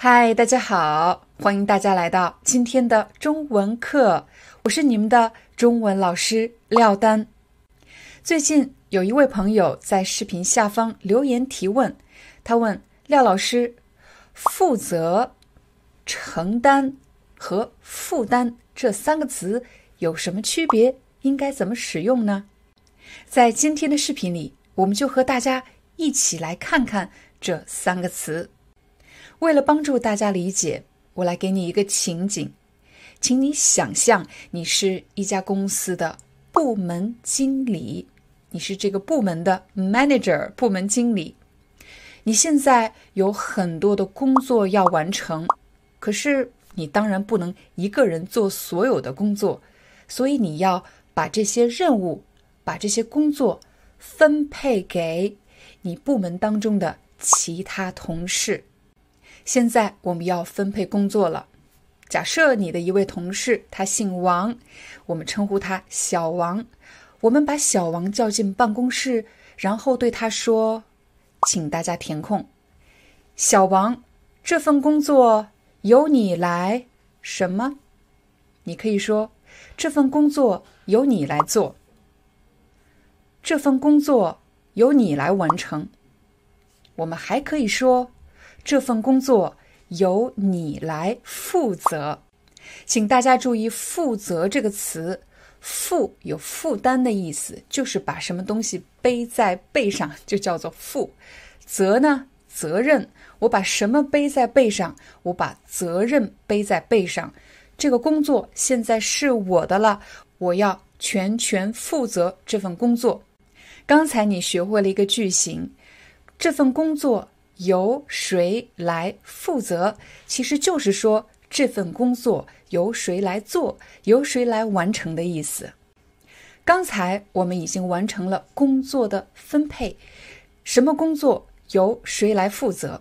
嗨，大家好，欢迎大家来到今天的中文课，我是你们的中文老师廖丹。最近有一位朋友在视频下方留言提问，他问廖老师：“负责、承担和负担这三个词有什么区别？应该怎么使用呢？”在今天的视频里，我们就和大家一起来看看这三个词。为了帮助大家理解，我来给你一个情景，请你想象你是一家公司的部门经理，你是这个部门的 manager，部门经理。你现在有很多的工作要完成，可是你当然不能一个人做所有的工作，所以你要把这些任务、把这些工作分配给你部门当中的其他同事。现在我们要分配工作了。假设你的一位同事他姓王，我们称呼他小王。我们把小王叫进办公室，然后对他说：“请大家填空。小王，这份工作由你来什么？你可以说这份工作由你来做。这份工作由你来完成。我们还可以说。”这份工作由你来负责，请大家注意“负责”这个词，“负”有负担的意思，就是把什么东西背在背上，就叫做负。责呢，责任，我把什么背在背上？我把责任背在背上。这个工作现在是我的了，我要全权负责这份工作。刚才你学会了一个句型，这份工作。由谁来负责？其实就是说这份工作由谁来做，由谁来完成的意思。刚才我们已经完成了工作的分配，什么工作由谁来负责？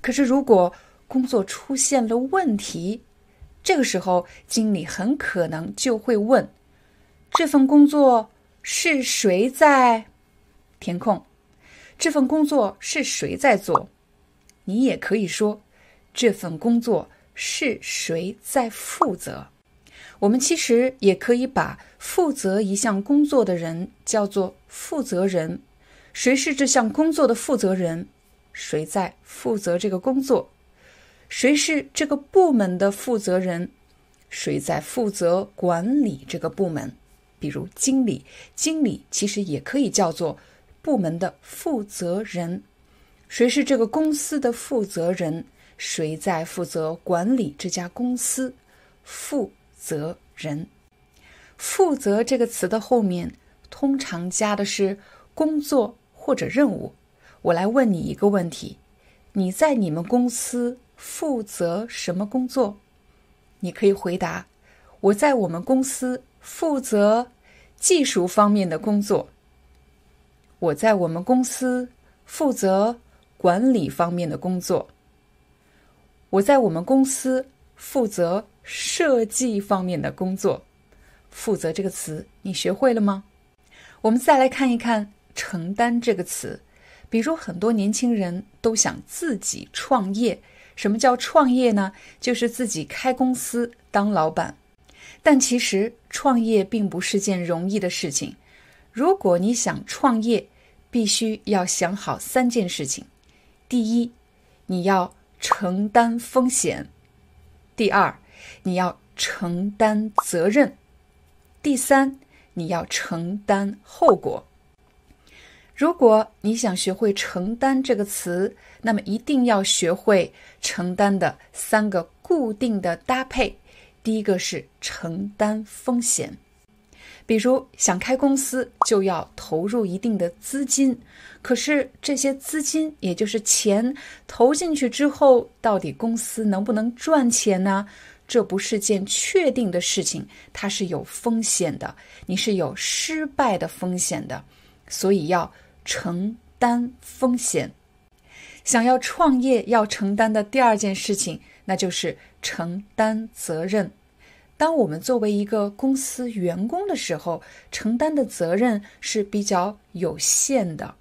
可是如果工作出现了问题，这个时候经理很可能就会问：这份工作是谁在填空？这份工作是谁在做？你也可以说，这份工作是谁在负责？我们其实也可以把负责一项工作的人叫做负责人。谁是这项工作的负责人？谁在负责这个工作？谁是这个部门的负责人？谁在负责管理这个部门？比如经理，经理其实也可以叫做部门的负责人。谁是这个公司的负责人？谁在负责管理这家公司？负责人。负责这个词的后面通常加的是工作或者任务。我来问你一个问题：你在你们公司负责什么工作？你可以回答：我在我们公司负责技术方面的工作。我在我们公司负责管理方面的工作。我在我们公司负责设计方面的工作。负责这个词你学会了吗？我们再来看一看承担这个词。比如很多年轻人都想自己创业。什么叫创业呢？就是自己开公司当老板。但其实创业并不是件容易的事情。如果你想创业，必须要想好三件事情：第一，你要承担风险；第二，你要承担责任；第三，你要承担后果。如果你想学会“承担”这个词，那么一定要学会承担的三个固定的搭配。第一个是承担风险，比如想开公司就要投入一定的资金，可是这些资金也就是钱投进去之后，到底公司能不能赚钱呢？这不是件确定的事情，它是有风险的，你是有失败的风险的，所以要。承担风险，想要创业要承担的第二件事情，那就是承担责任。当我们作为一个公司员工的时候，承担的责任是比较有限的。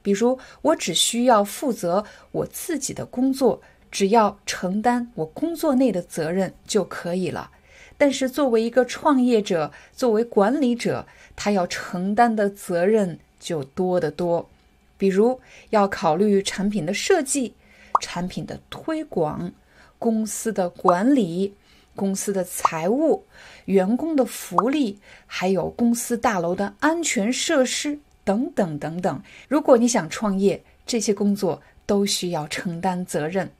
比如，我只需要负责我自己的工作，只要承担我工作内的责任就可以了。但是作为一个创业者，作为管理者，他要承担的责任就多得多。比如要考虑产品的设计、产品的推广、公司的管理、公司的财务、员工的福利，还有公司大楼的安全设施等等等等。如果你想创业，这些工作都需要承担责任。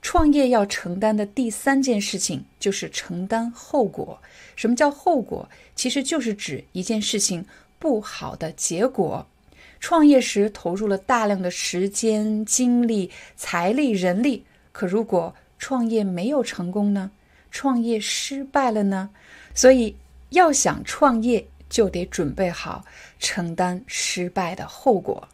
创业要承担的第三件事情就是承担后果。什么叫后果？其实就是指一件事情不好的结果。创业时投入了大量的时间、精力、财力、人力，可如果创业没有成功呢？创业失败了呢？所以要想创业，就得准备好承担失败的后果。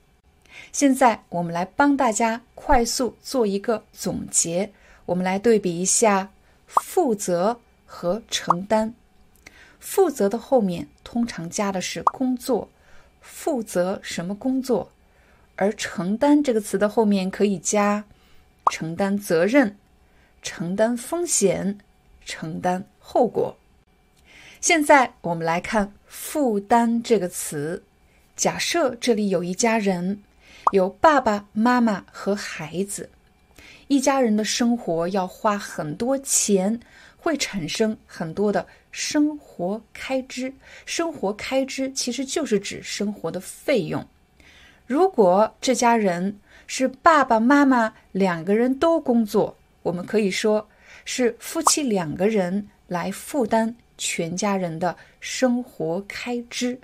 现在我们来帮大家快速做一个总结。我们来对比一下负责和承担。负责的后面通常加的是工作，负责什么工作？而承担这个词的后面可以加承担责任、承担风险、承担后果。现在我们来看“负担”这个词。假设这里有一家人。有爸爸妈妈和孩子，一家人的生活要花很多钱，会产生很多的生活开支。生活开支其实就是指生活的费用。如果这家人是爸爸妈妈两个人都工作，我们可以说是夫妻两个人来负担全家人的生活开支。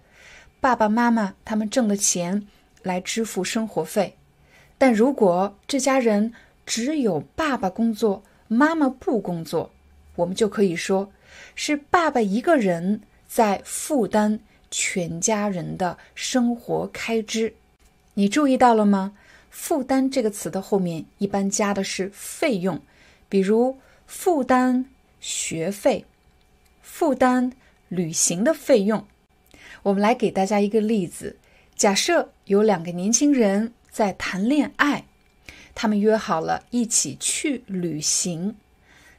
爸爸妈妈他们挣的钱。来支付生活费，但如果这家人只有爸爸工作，妈妈不工作，我们就可以说是爸爸一个人在负担全家人的生活开支。你注意到了吗？“负担”这个词的后面一般加的是费用，比如负担学费、负担旅行的费用。我们来给大家一个例子。假设有两个年轻人在谈恋爱，他们约好了一起去旅行。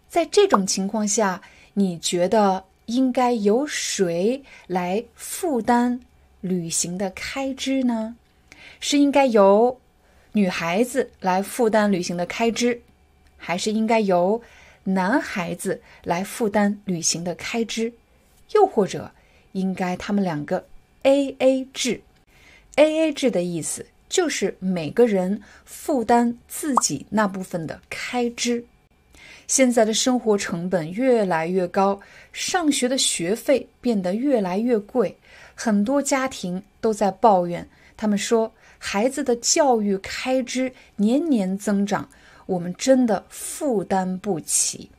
在这种情况下，你觉得应该由谁来负担旅行的开支呢？是应该由女孩子来负担旅行的开支，还是应该由男孩子来负担旅行的开支？又或者应该他们两个 A A 制？A A 制的意思就是每个人负担自己那部分的开支。现在的生活成本越来越高，上学的学费变得越来越贵，很多家庭都在抱怨。他们说，孩子的教育开支年年增长，我们真的负担不起。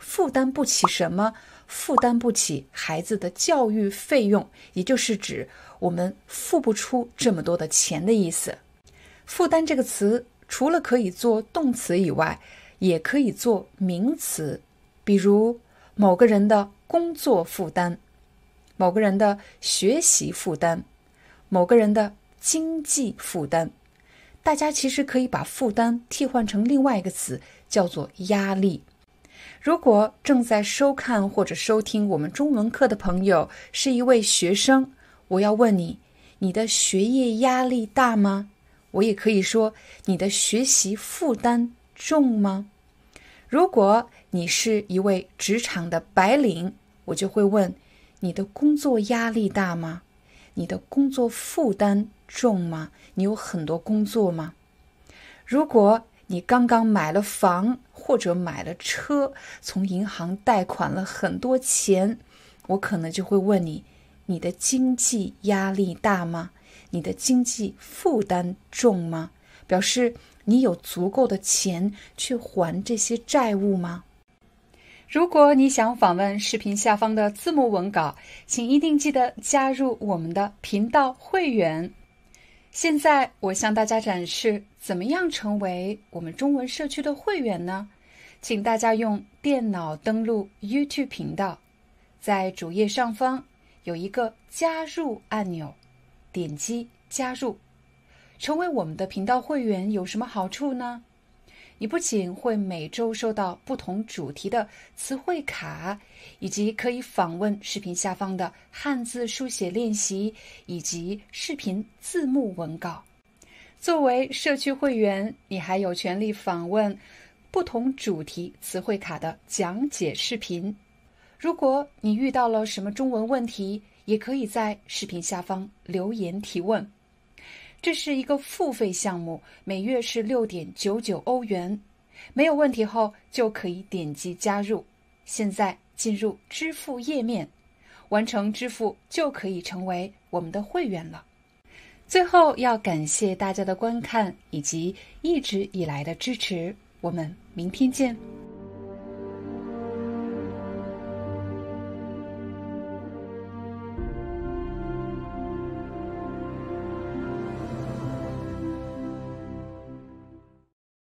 负担不起什么？负担不起孩子的教育费用，也就是指。我们付不出这么多的钱的意思。负担这个词除了可以做动词以外，也可以做名词，比如某个人的工作负担、某个人的学习负担、某个人的经济负担。大家其实可以把负担替换成另外一个词，叫做压力。如果正在收看或者收听我们中文课的朋友是一位学生。我要问你，你的学业压力大吗？我也可以说，你的学习负担重吗？如果你是一位职场的白领，我就会问，你的工作压力大吗？你的工作负担重吗？你有很多工作吗？如果你刚刚买了房或者买了车，从银行贷款了很多钱，我可能就会问你。你的经济压力大吗？你的经济负担重吗？表示你有足够的钱去还这些债务吗？如果你想访问视频下方的字幕文稿，请一定记得加入我们的频道会员。现在我向大家展示怎么样成为我们中文社区的会员呢？请大家用电脑登录 YouTube 频道，在主页上方。有一个加入按钮，点击加入，成为我们的频道会员有什么好处呢？你不仅会每周收到不同主题的词汇卡，以及可以访问视频下方的汉字书写练习以及视频字幕文稿。作为社区会员，你还有权利访问不同主题词汇卡的讲解视频。如果你遇到了什么中文问题，也可以在视频下方留言提问。这是一个付费项目，每月是六点九九欧元。没有问题后就可以点击加入。现在进入支付页面，完成支付就可以成为我们的会员了。最后要感谢大家的观看以及一直以来的支持，我们明天见。